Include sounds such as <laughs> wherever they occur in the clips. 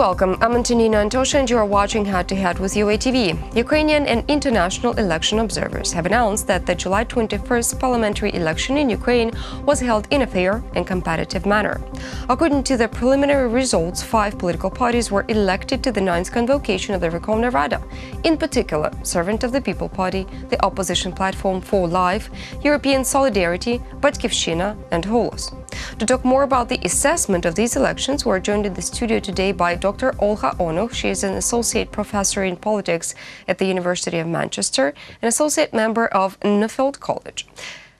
welcome. I'm Antonina Antosha and you are watching Head to Head with UATV. Ukrainian and international election observers have announced that the July 21st parliamentary election in Ukraine was held in a fair and competitive manner. According to the preliminary results, five political parties were elected to the ninth convocation of the Verkhovna Rada. In particular, Servant of the People Party, the opposition platform for Life, European Solidarity, Batkivshchyna, and Holos. To talk more about the assessment of these elections, we're joined in the studio today by Dr. Olga Onuch. She is an associate professor in politics at the University of Manchester and associate member of Nuffield College.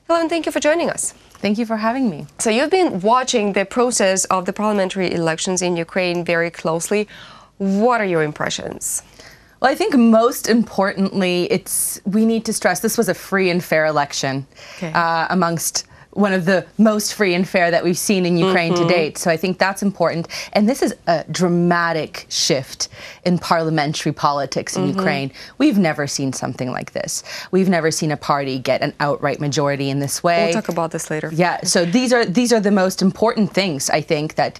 Hello, and thank you for joining us. Thank you for having me. So, you've been watching the process of the parliamentary elections in Ukraine very closely. What are your impressions? Well, I think most importantly, it's we need to stress this was a free and fair election okay. uh, amongst one of the most free and fair that we've seen in Ukraine mm-hmm. to date. So I think that's important. And this is a dramatic shift in parliamentary politics in mm-hmm. Ukraine. We've never seen something like this. We've never seen a party get an outright majority in this way. We'll talk about this later. Yeah. So these are these are the most important things I think that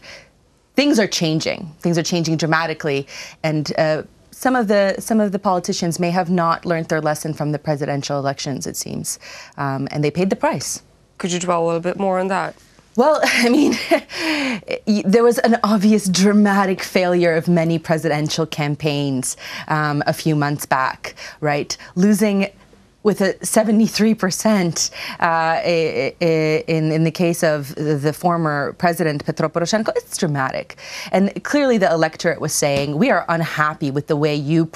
things are changing. Things are changing dramatically, and. Uh, some of the some of the politicians may have not learned their lesson from the presidential elections, it seems, um, and they paid the price. Could you dwell a little bit more on that? Well, <laughs> I mean, <laughs> there was an obvious dramatic failure of many presidential campaigns um, a few months back, right? Losing with a 73% uh, in, in the case of the former president Petro Poroshenko, it's dramatic. And clearly the electorate was saying, we are unhappy with the way you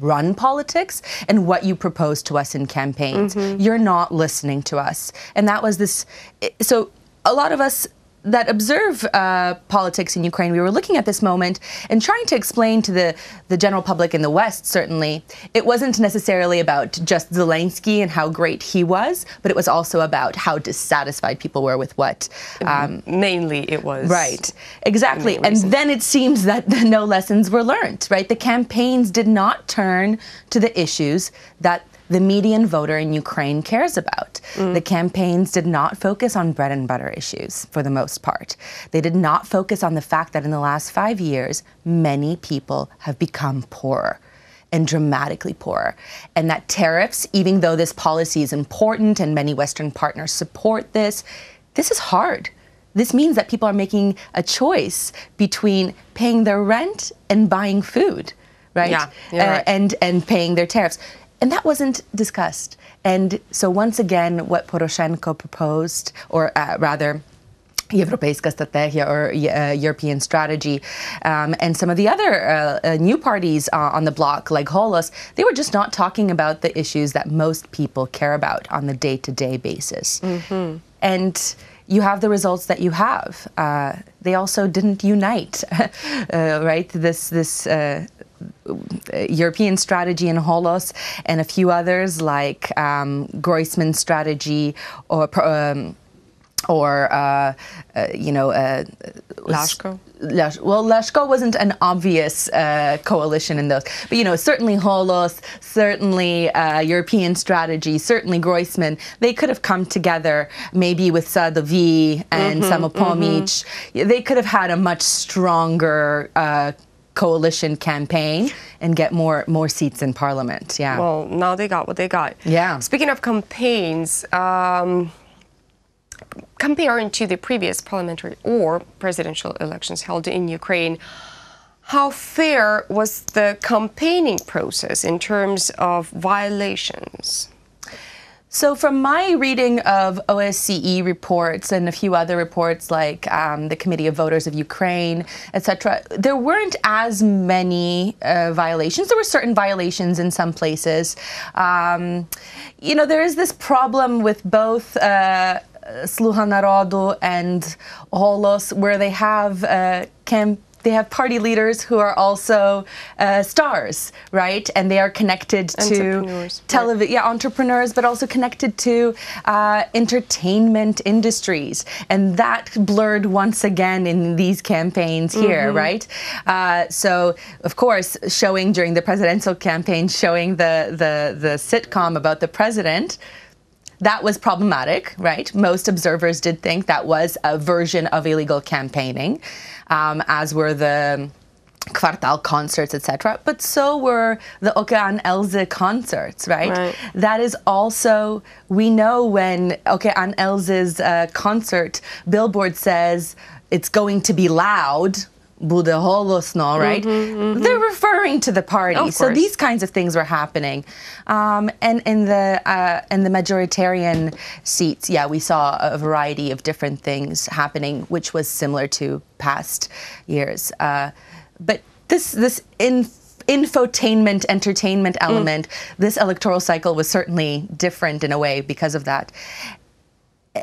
run politics and what you propose to us in campaigns. Mm-hmm. You're not listening to us. And that was this. So a lot of us that observe uh, politics in Ukraine, we were looking at this moment and trying to explain to the, the general public in the West, certainly, it wasn't necessarily about just Zelensky and how great he was, but it was also about how dissatisfied people were with what. Um, Mainly it was. Right, exactly. The and then it seems that <laughs> no lessons were learned, right? The campaigns did not turn to the issues that the median voter in Ukraine cares about. Mm. The campaigns did not focus on bread and butter issues for the most part. They did not focus on the fact that in the last five years, many people have become poorer and dramatically poorer. And that tariffs, even though this policy is important and many Western partners support this, this is hard. This means that people are making a choice between paying their rent and buying food, right? Yeah, uh, right. And and paying their tariffs. And that wasn't discussed. And so once again, what Poroshenko proposed, or uh, rather, Европейska Strategia or uh, European strategy, um, and some of the other uh, uh, new parties uh, on the block, like Holos, they were just not talking about the issues that most people care about on the day-to-day basis. Mm-hmm. And you have the results that you have. Uh, they also didn't unite, <laughs> uh, right? This this European strategy in Holos and a few others like um, Groisman strategy or um, or uh, uh, you know uh, Lyashko. well, Lyashko wasn't an obvious uh, coalition in those, but you know, certainly Holos, certainly uh, European Strategy, certainly Groisman, they could have come together maybe with Sadovyi and mm-hmm, Samopomich. Mm-hmm. They could have had a much stronger uh, coalition campaign and get more more seats in parliament. Yeah. Well, now they got what they got. Yeah. Speaking of campaigns, um, comparing to the previous parliamentary or presidential elections held in Ukraine, how fair was the campaigning process in terms of violations? So, from my reading of OSCE reports and a few other reports like um, the Committee of Voters of Ukraine, etc., there weren't as many uh, violations. There were certain violations in some places. Um, you know, there is this problem with both. Uh, Sluha Narodu and Holos, where they have uh, camp they have party leaders who are also uh, stars, right? And they are connected to television, yeah, entrepreneurs, but also connected to uh, entertainment industries, and that blurred once again in these campaigns here, mm-hmm. right? Uh, so, of course, showing during the presidential campaign, showing the the the sitcom about the president that was problematic, right? Most observers did think that was a version of illegal campaigning, um, as were the Kvartal concerts, etc. But so were the Okean Elzy concerts, right? Right. That is also, we know when Okean Elzy's uh, concert, Billboard says it's going to be loud. Bude Holosno, right? They're referring to the party. So these kinds of things were happening. Um, and in the uh, in the majoritarian seats, yeah, we saw a variety of different things happening, which was similar to past years. Uh, but this this in infotainment entertainment element this electoral cycle was certainly different in a way because of that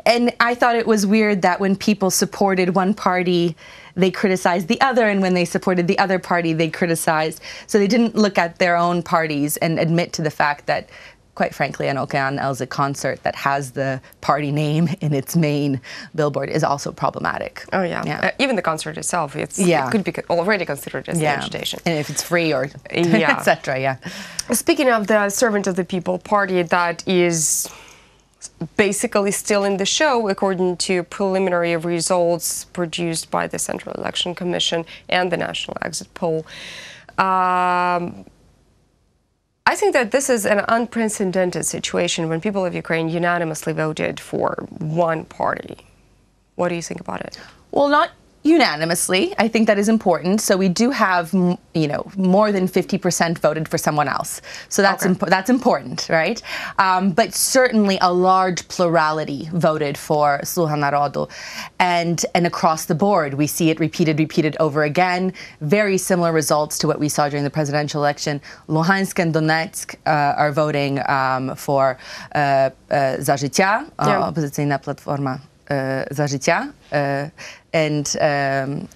and I thought it was weird that when people supported one party, they criticized the other, and when they supported the other party, they criticized. So they didn't look at their own parties and admit to the fact that, quite frankly, an Okean Elzy concert that has the party name <laughs> in its main billboard is also problematic. Oh yeah. Yeah. Uh, even the concert itself, it's Yeah. it could be already considered as yeah. an agitation. And if it's free or Yeah. <laughs> etc. Yeah. Speaking of the Servant of the People party that is basically still in the show, according to preliminary results produced by the Central Election Commission and the National Exit Poll. Um, I think that this is an unprecedented situation when people of Ukraine unanimously voted for one party. What do you think about it? Well, not unanimously. I think that is important. So we do have, you know, more than 50% voted for someone else. So that's Okay. impo- that's important, right? Um, but certainly a large plurality voted for Sluha Narodu. And, and across the board, we see it repeated, repeated over again. Very similar results to what we saw during the presidential election. Luhansk and Donetsk uh, are voting um, for uh, uh, Za Zhyttia, Yeah. opozycyjna platforma Za Zhyttia. Uh, and um,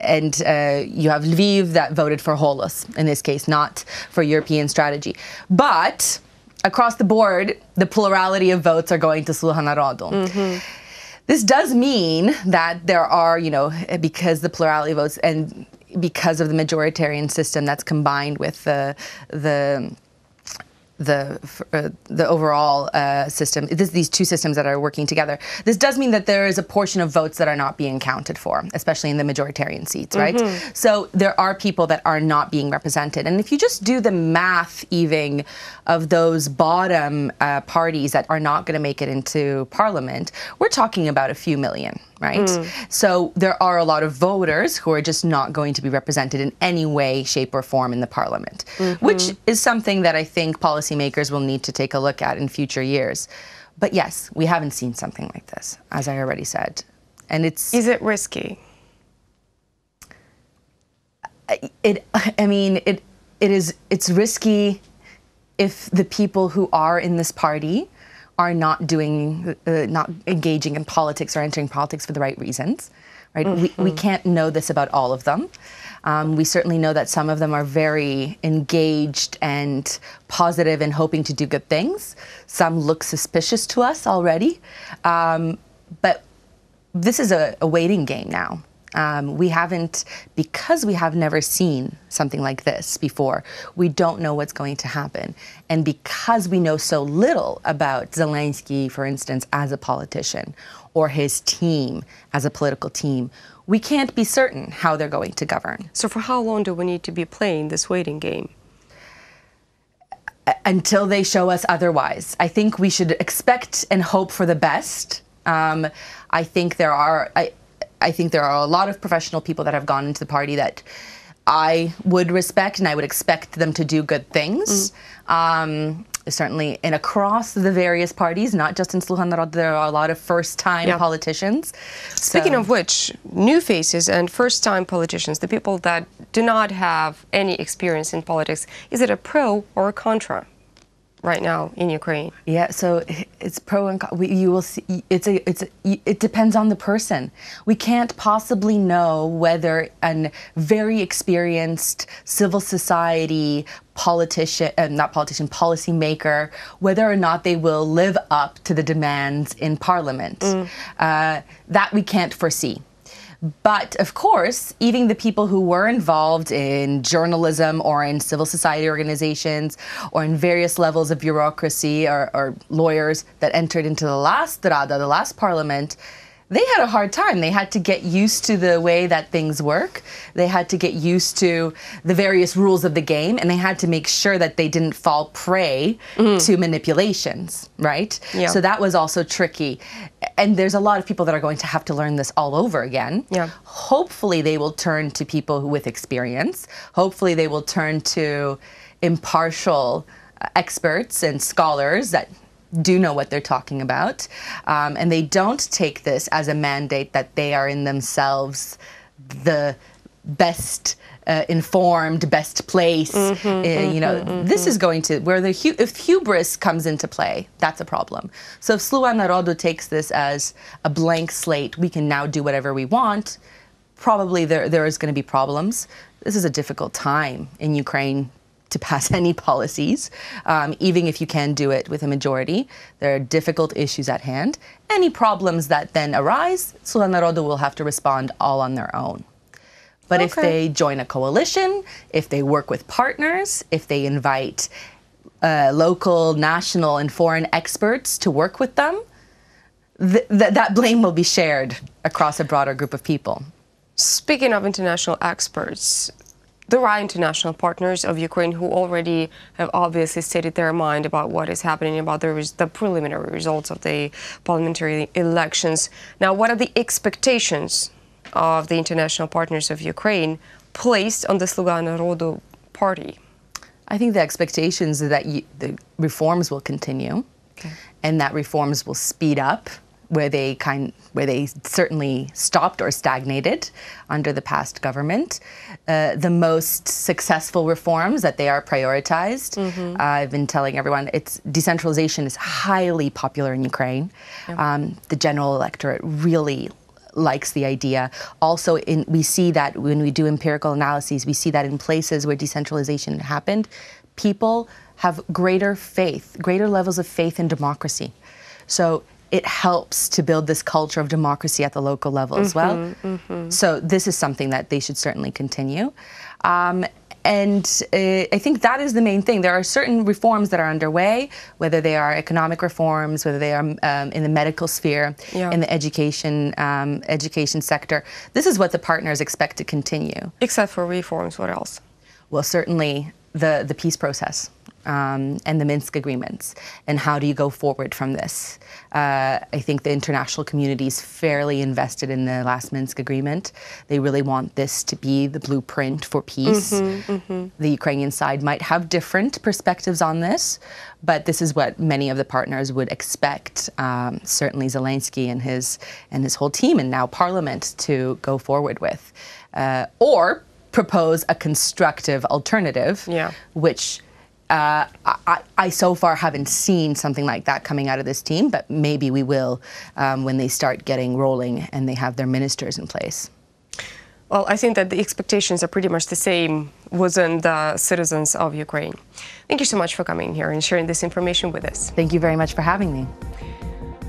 and uh, you have Lviv that voted for Holos in this case, not for European strategy. But across the board, the plurality of votes are going to Sluha Narodu. This does mean that there are, you know, because the plurality votes and because of the majoritarian system that's combined with the the the uh, the overall uh, system. This, these two systems that are working together. This does mean that there is a portion of votes that are not being counted for, especially in the majoritarian seats, right? So there are people that are not being represented, and if you just do the math, even of those bottom uh, parties that are not going to make it into parliament, we're talking about a few million. Right? Mm. So there are a lot of voters who are just not going to be represented in any way, shape, or form in the parliament, mm-hmm. which is something that I think policymakers will need to take a look at in future years. But yes, we haven't seen something like this, as I already said. And it's Is it risky? it i mean it it is it's risky if the people who are in this party are not doing uh, not engaging in politics or entering politics for the right reasons right? We, we can't know this about all of them. Um, we certainly know that some of them are very engaged and positive and hoping to do good things. Some look suspicious to us already. Um, but this is a, a waiting game now. Um, we haven't, because we have never seen something like this before, we don't know what's going to happen. And because we know so little about Zelensky, for instance, as a politician, or his team as a political team, we can't be certain how they're going to govern. So for how long do we need to be playing this waiting game? until they show us otherwise. I think we should expect and hope for the best. Um, I think there are I, I think there are a lot of professional people that have gone into the party that I would respect and I would expect them to do good things. Um, certainly, and across the various parties, not just in Sluha Narod, there are a lot of first-time Yeah. politicians. Speaking So- of which, new faces and first time politicians, the people that do not have any experience in politics, is it a pro or a contra right now in Ukraine? Yeah, so it's pro and con. We, you will see. It's a. It's a, it depends on the person. We can't possibly know whether a very experienced civil society politician, uh, not politician, policymaker, whether or not they will live up to the demands in Parliament. Uh, that we can't foresee. But of course, even the people who were involved in journalism or in civil society organizations or in various levels of bureaucracy or, or lawyers that entered into the last Rada, the last parliament, they had a hard time. They had to get used to the way that things work. They had to get used to the various rules of the game, and they had to make sure that they didn't fall prey mm. to manipulations, right? Yeah. So that was also tricky. And there's a lot of people that are going to have to learn this all over again. Yeah. Hopefully, they will turn to people with experience. Hopefully, they will turn to impartial experts and scholars that do know what they're talking about. Um, and they don't take this as a mandate that they are in themselves the best. Uh, informed, best place. uh, you know, this is going to where the hu- if hubris comes into play, that's a problem. So if Sluha Narodu takes this as a blank slate, we can now do whatever we want. Probably there there is going to be problems. This is a difficult time in Ukraine to pass <laughs> any policies, um, even if you can do it with a majority. There are difficult issues at hand. Any problems that then arise, Narodu will have to respond all on their own. But if they join a coalition, if they work with partners, if they invite uh, local, national, and foreign experts to work with them, th- th- that blame will be shared across a broader group of people. Speaking of international experts, there are international partners of Ukraine who already have obviously stated their mind about what is happening about the, res- the preliminary results of the parliamentary elections. Now, what are the expectations of the international partners of Ukraine placed on the Sluga Narodu party? I think the expectations are that you, the reforms will continue, and that reforms will speed up where they kind where they certainly stopped or stagnated under the past government. Uh, the most successful reforms that they are prioritized. Uh, I've been telling everyone it's decentralization is highly popular in Ukraine. Um, the general electorate really likes the idea. Also, in, we see that when we do empirical analyses, we see that in places where decentralization happened, people have greater faith, greater levels of faith in democracy. So it helps to build this culture of democracy at the local level as well. So this is something that they should certainly continue. Um, and uh, I think that is the main thing. There are certain reforms that are underway, whether they are economic reforms, whether they are um, in the medical sphere, Yeah. in the education um, education sector. This is what the partners expect to continue. Except for reforms, what else? Well, certainly the the peace process um, and the Minsk agreements, and how do you go forward from this? Uh, I think the international community is fairly invested in the last Minsk agreement. They really want this to be the blueprint for peace. The Ukrainian side might have different perspectives on this, but this is what many of the partners would expect. Um, certainly, Zelensky and his and his whole team, and now Parliament, to go forward with, uh, or propose a constructive alternative, Yeah. which uh, I, I so far haven't seen something like that coming out of this team, but maybe we will um, when they start getting rolling and they have their ministers in place. Well, I think that the expectations are pretty much the same within the citizens of Ukraine. Thank you so much for coming here and sharing this information with us. Thank you very much for having me.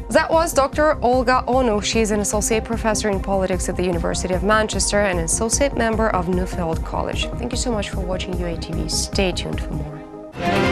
That was Dr. Olga Onuch. She is an associate professor in politics at the University of Manchester and an associate member of Nuffield College. Thank you so much for watching UATV. Stay tuned for more. Yeah.